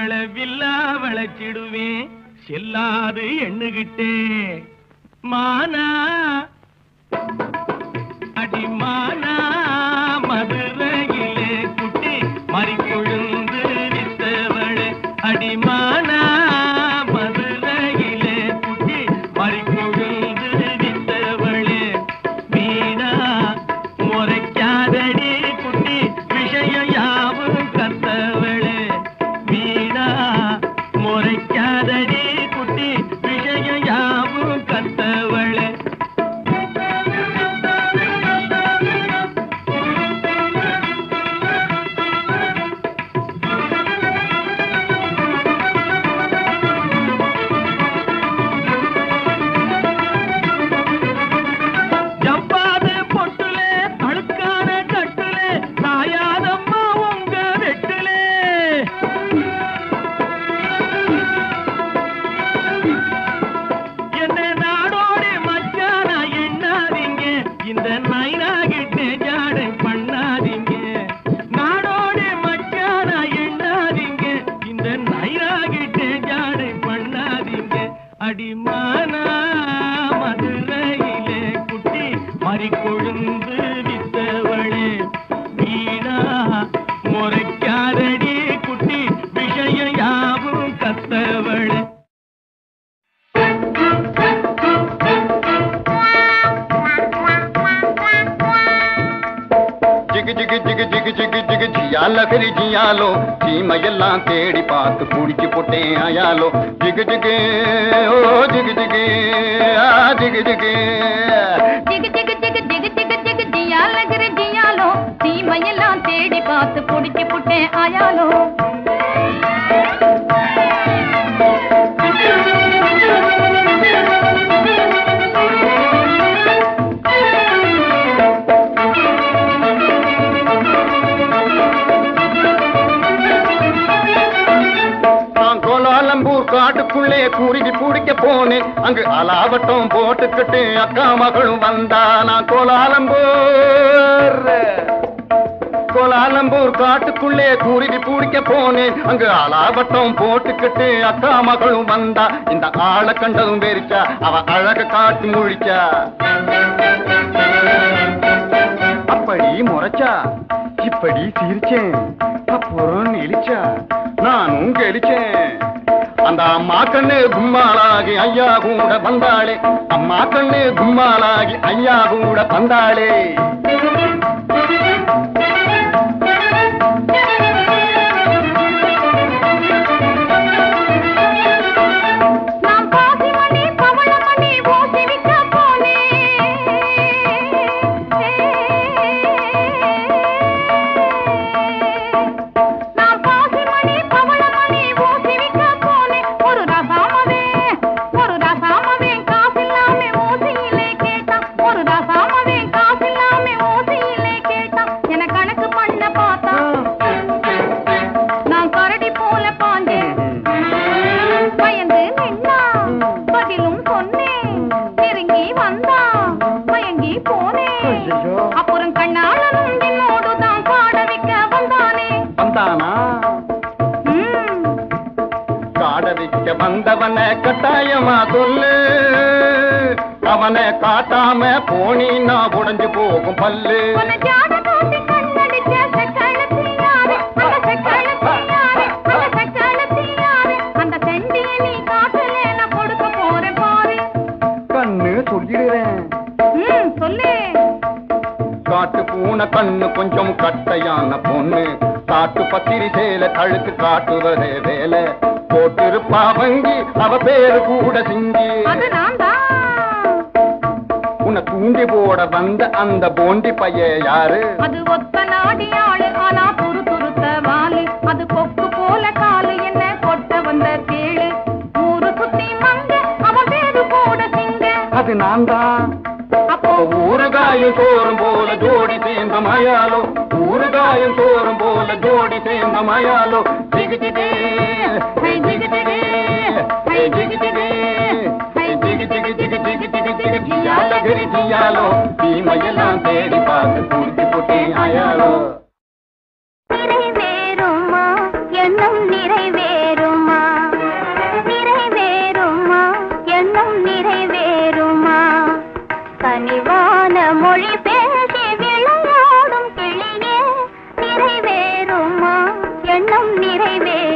உங்களை வில்லா வளைச்சிடுவேன் செல்லாது எண்ணுகிட்டே. மானா அடிமான மதுரையிலே குட்டி மறிக்கொழுந்து ஆயாலோ தீமையெல்லாம் தேடி பார்த்து குடிச்சு போட்டேன் ஆயாலோ. ஜிகு ஜிகு ஓ ஜிகு ஜிகு ஆ ஜிகு ஜிகு. தீமையெல்லாம் தேடி பார்த்து பிடிச்சு புட்டேன் ஆயாலோ. முருகி பிடிக்க போனேன் அங்கு அலாவட்டம் போட்டுக்கிட்டு அக்கா மகளும் வந்தா. நான் கோலாலம்பூர். கோலாலம்பூர் காட்டுக்குள்ளே குருவி பிடிக்க போனேன் அங்கு அலாவட்டம் போட்டுக்கிட்டு அக்கா மகளும் வந்தா. இந்த ஆளை கண்டதும் வெறிச்சா. அவ அழக காட்டி முழிச்சா. அப்படி முறைச்சா. இப்படி சிரிச்சேன். அப்புறம் நெளிச்சா. நானும் கெளிச்சேன். அந்த அம்மா கண்ணு கும்மாளாகி ஐயா கூட வந்தாளே. அம்மா கண்ணு கும்மாளாகி ஐயா கூட வந்தாளே. காட்டாம போனீன்னா உடஞ்சு போகும் பல்லு. காட்டு பூனை கண்ணு கொஞ்சம் கட்டையான பொண்ணு. காட்டு பத்திரி சேல கழுத்து காட்டுவதே வேலை. போட்டிருப்பா வங்கி அவ பேரு கூட சிங்கி. தூண்டி போட வந்த அந்த போண்டி பைய யாரு? அது ஒத்த நாடியாளு ஆனா துரு துருத்த வாலு. அது கொக்கு போல காலு என்ன கொட்ட வந்த தேளு ஊரு சுத்தி மங்க அவன் பேரு கூட சிங்க. அது நான் தான் அப்போ ஊறுகாயும் சோறும் போல ஜோடி சேர்ந்த மயாலோ. ஊறுகாயும் சோறும் போல ஜோடி சேர்ந்த மயாலோ. ஜிகு ஜிகு ஹை ஜிகு ஜிகு ஜியால ஜியாலோ தீமையெல்லாம் தேடி பார்த்து குடிச்சு ஆயாலோ நிறைவேறுமா எண்ணம் நிறைவேறுமா நிறைவேறுமா எண்ணம் நிறைவேறுமா கனிவான மொழி பேசி விளையாடும் கிளியே நிறைவேறுமா எண்ணம் நிறைவேறும்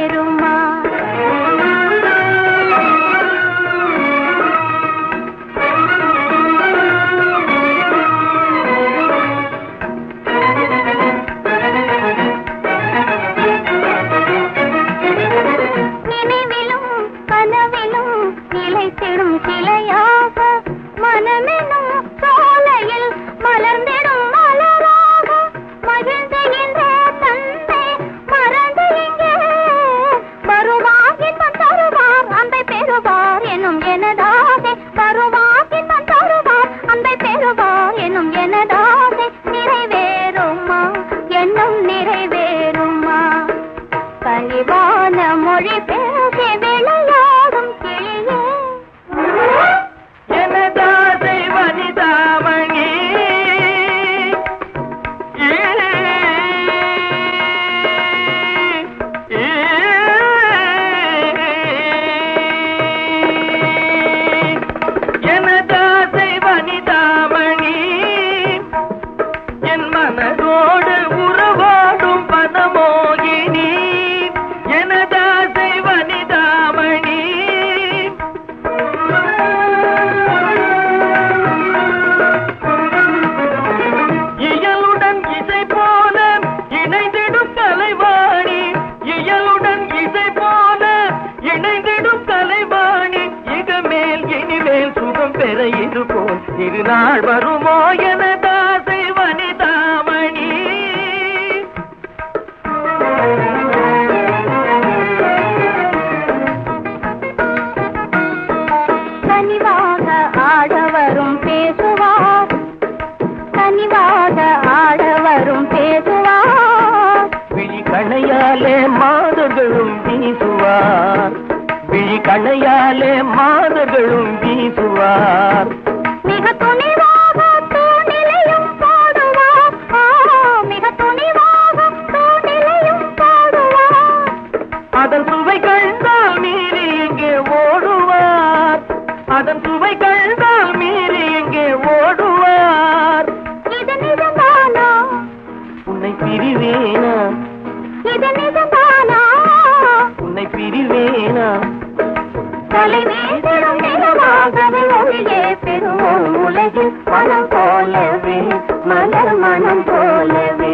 மனம் மனமாகவே ஒளியே பெறுவோம் உலகில் மனம் போலவே மலர் மனம் போலவே.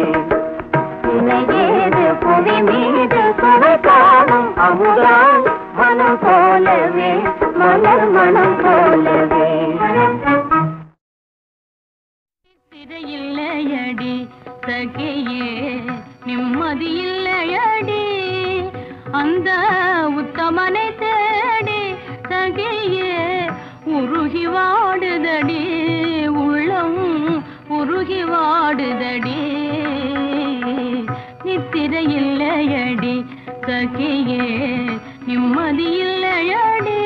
இணையேது புவி மீது சுவை காணும் அமுதால் மனம் நிம்மதியில்லையடி. அந்த உத்தமனை தே உருகி வாடுதடி உள்ளம் உருகி வாடுதடி. நித்திரை இல்லையடி சகியே நிம்மதி இல்லையடி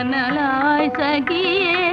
கனலாய் சகியே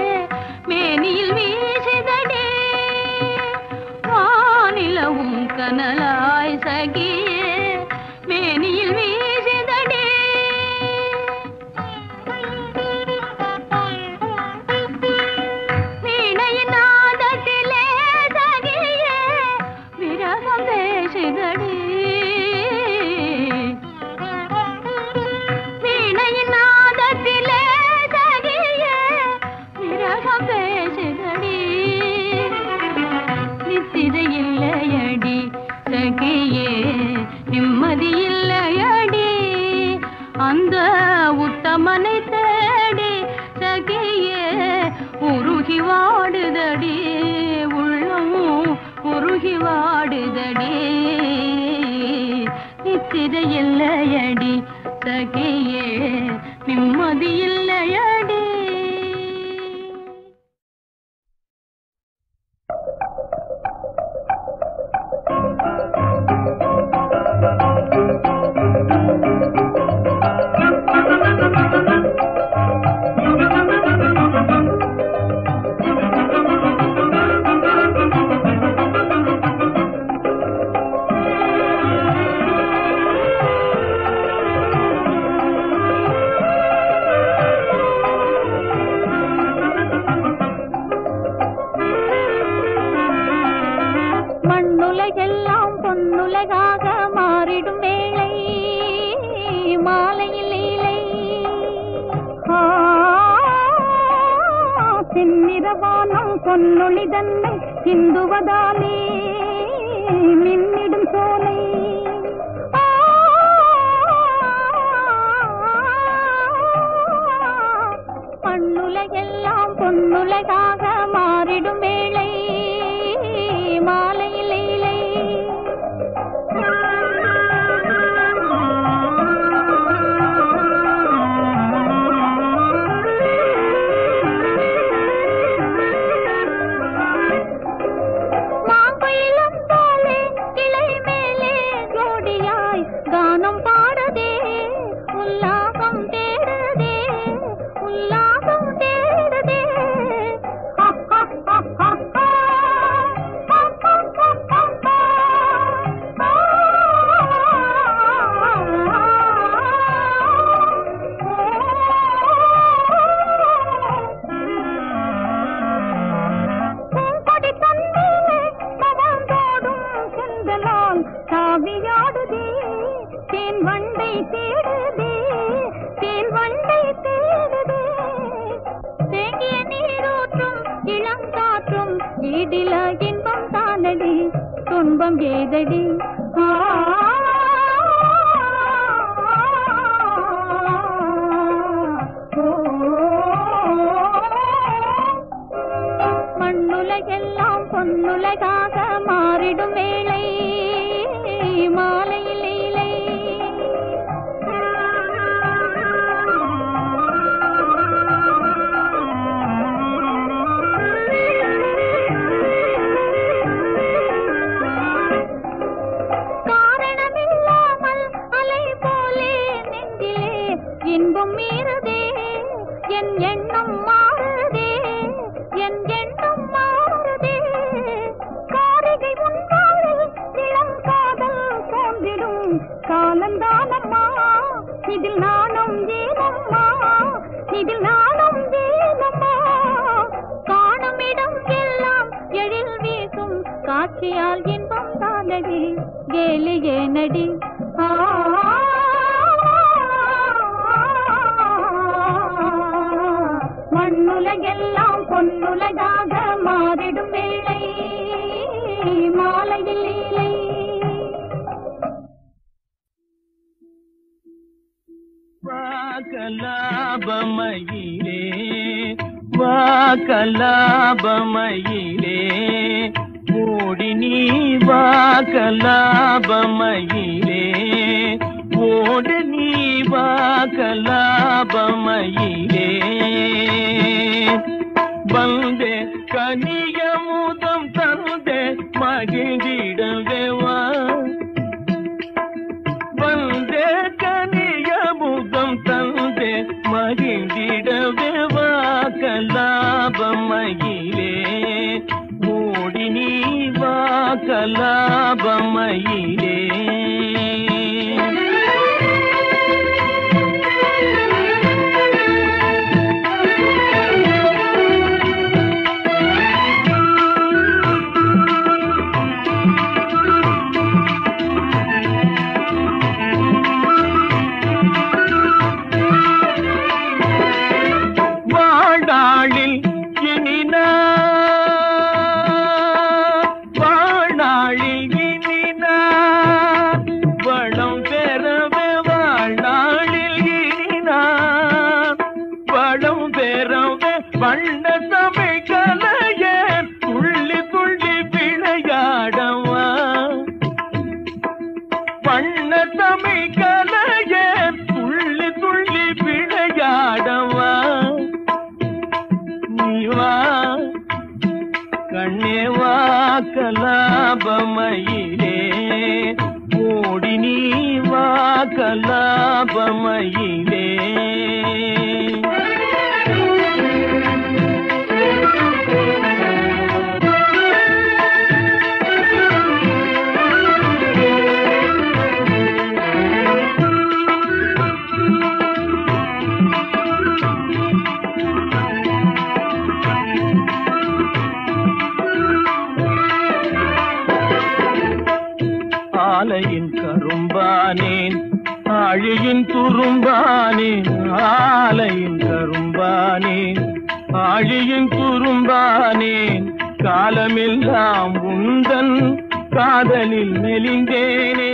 காதலில் மெலிந்தேனே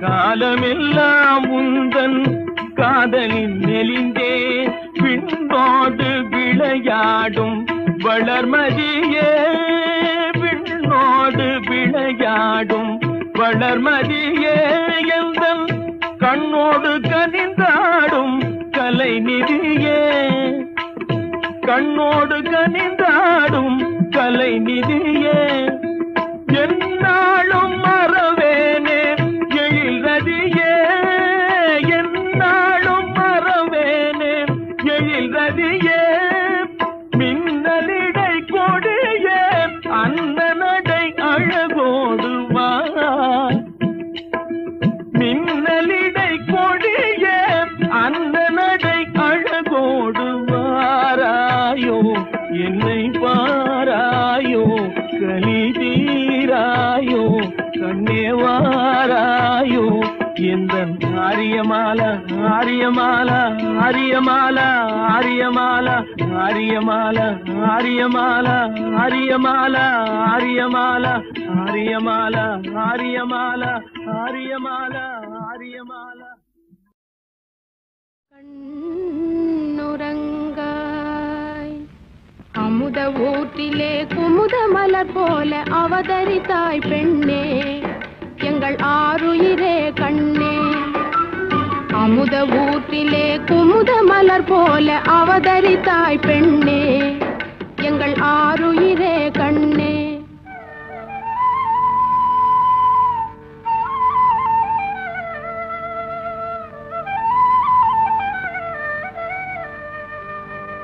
காலமெல்லாம் உந்தன் காதலில் மெலிந்தே பின்னோடு விளையாடும் வளர்மதியே பின்னோடு விளையாடும் வளர்மதியே எந்தன் கண்ணோடு கனிந்தாடும் கலை நிதியே கண்ணோடு கனிந்தாடும் கலை நிதியே ஆரியமாலா ஆரியமாலா ஆரியமாலா ஆரியமாலா ஆரியமாலா ஆரியமாலா ஆரியமாலா ஆரியமாலா. கண்ணுரங்காய் அமுத ஊற்றிலே குமுத மலர் போல அவதரித்தாய் பெண்ணே எங்கள் ஆறுயிரே கண்ணே. அமுத ஊற்றிலே குமுத மலர் போல அவதரித்தாய் பெண்ணே. எங்கள் ஆறுயிரே கண்ணே.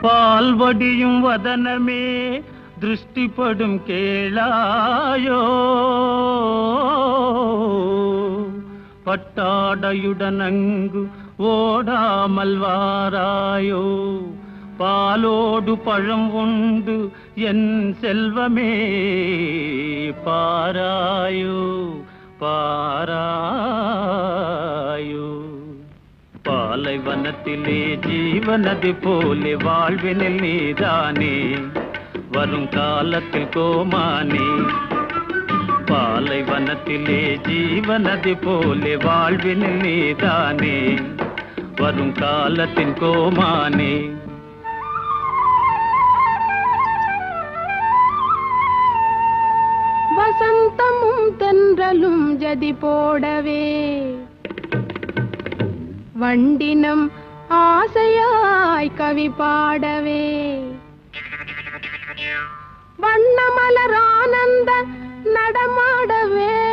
பால்வடியும் வதனமே திருஷ்டிப்படும் கேளாயோ. பட்டாடையுடன் அங்கு ஓடாமல் வாராயோ? பாலோடு பழம் உண்டு என் செல்வமே பாராயோ பாராயோ. பாலைவனத்திலே ஜீவனது போலே வாழ்வினில் நீதானே வரும் காலத்தில் கோமானே. பாலைவனத்திலே ஜீவனது போலே வாழ்வினில் நீதானே. வரும் காலத்தின் கோமானே. வசந்தமும் தென்றலும் ஜதி போடவே. வண்டினம் ஆசையாய் கவி பாடவே. வண்ணமலர் ஆனந்த நடமாடவே.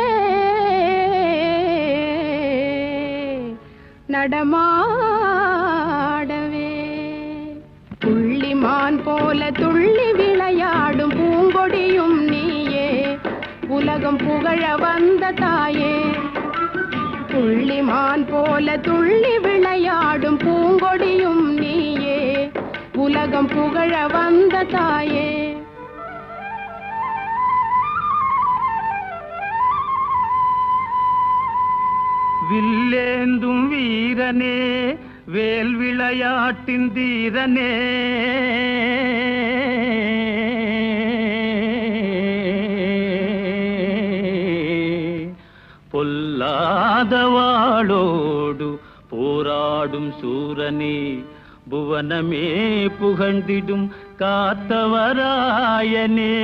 நடமாடவே. புள்ளிமான் போல துள்ளி விளையாடும் பூங்கொடியும் நீயே. உலகம் புகழ வந்த தாயே. புள்ளிமான் போல துள்ளி விளையாடும் பூங்கொடியும் நீயே. உலகம் புகழ வந்த தாயே. வில்லேந்தும் வீரனே வேல் விளையாட்டின் தீரனே. பொல்லாதவாளோடு போராடும் சூரனே புவனமே புகழ்ந்திடும் காத்தவராயனே.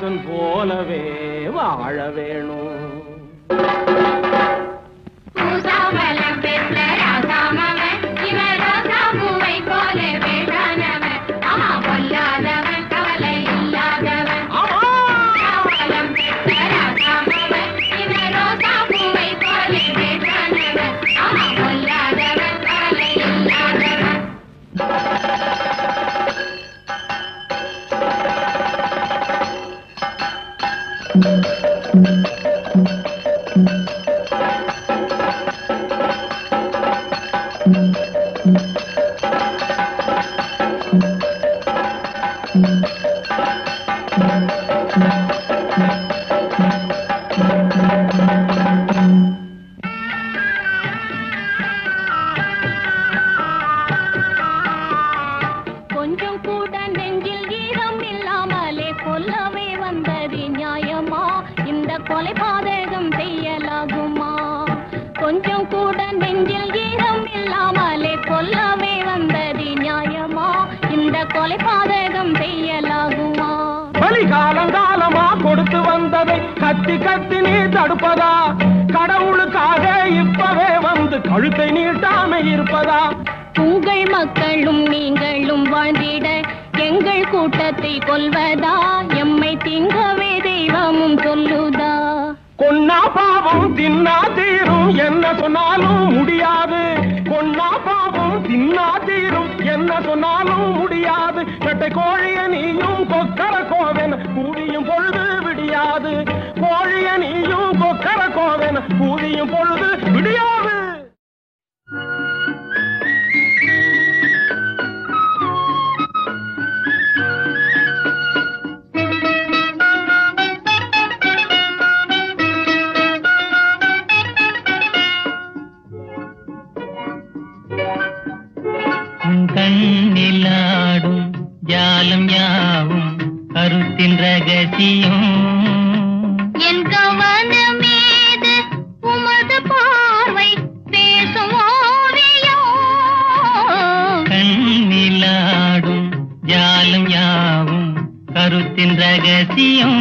மவராசன் போலவே வாழ வேணும். கழுத்தை நீட்டாம இருப்பதா? உங்கள் மக்களும் நீங்களும் வாழ்ந்திட எங்கள் கூட்டத்தை கொல்வதா? எம்மை திங்கவே தெய்வமும் சொல்லுதா? கொன்னா பாவம் தின்னா தீரும் என்ன சொன்னாலும் முடியாது. கொன்னா பாவம் தின்னா தீரும் என்ன சொன்னாலும் முடியாது. கட்டை கோழிய நீயும் கொக்கர கோவன் கூடியும் பொழுது விடியாது. கோழிய நீயும் கொக்கர கோவன் கூடியும் பொழுது விடியாது. கருத்தின் ரகசியம். என் கவனமீது உமது பார்வை பேசும் கண்ணிலாடும் ஜாலம் யாவும் கருத்தின் ரகசியம்.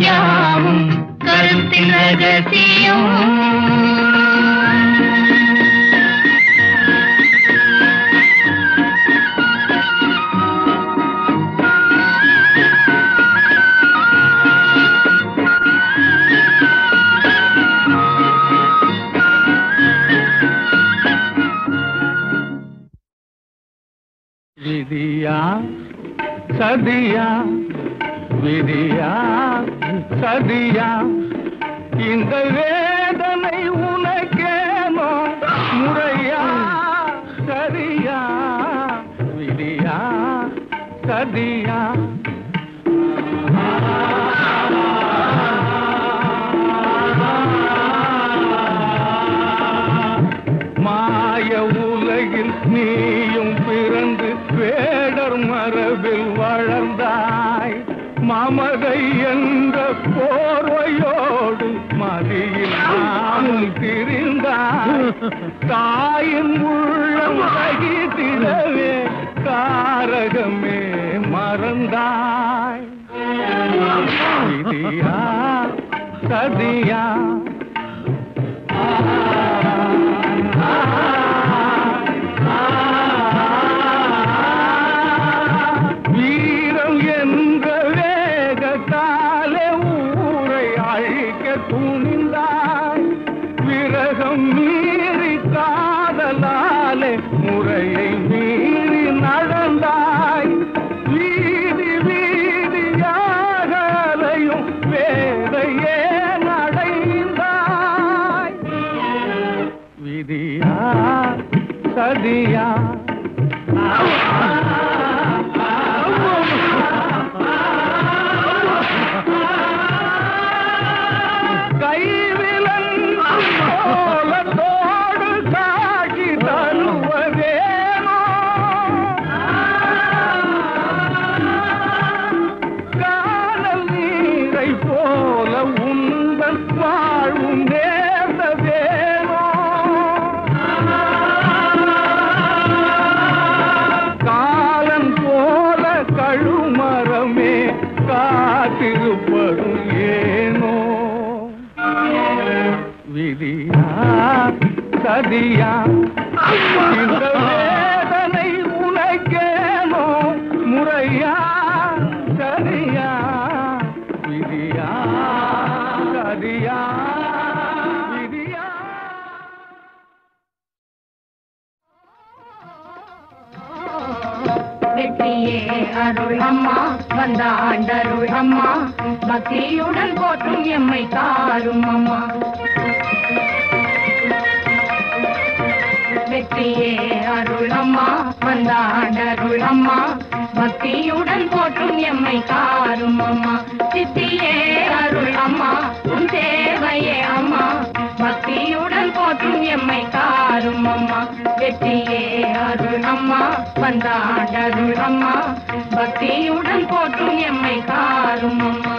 யாவும் கருத்தின் ரகசியம் விதியா சதியா சதியா இந்த வேதனை உனக்கேனோ முறையா? சரியா விதியா? சரியா வெற்றியே அருள் அம்மா வந்த ஆண்டருள் அம்மா. பக்தியுடன் போற்றும் எம்மை தாரும் அம்மா. வெற்றியே அருளம்மா அம்மா வந்த பக்தியுடன் போற்றும் எம்மை காரும் அம்மா. சித்தியே அருள் அம்மா உன் தேவையே அம்மா. பக்தியுடன் போற்றும் எம்மை காரும் அம்மா. வெற்றியே அருள் அம்மா வந்தாண்டருள் அம்மா பக்தியுடன் போற்றும் எம்மை காரும் அம்மா.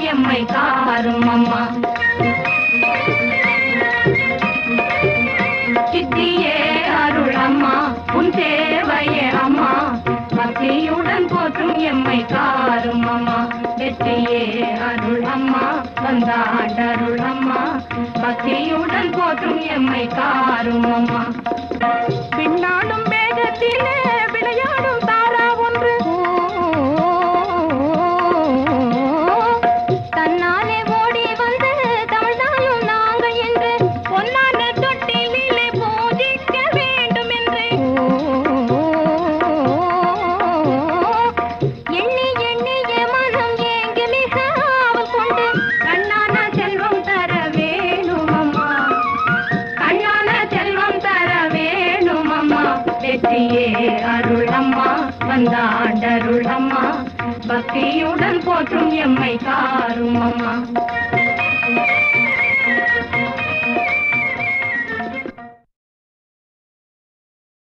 எம்மை காரும் அம்மா. சித்தியே அருள் அம்மா உன் தேவையே அம்மா. பக்தியுடன் போற்றும் எம்மை காரும் அம்மா. வெற்றியே அருள் அம்மா வந்த ஆண்டருள் அம்மா. பக்தியுடன் போற்றும் எம்மை காரும் அம்மா. பின்னாலும்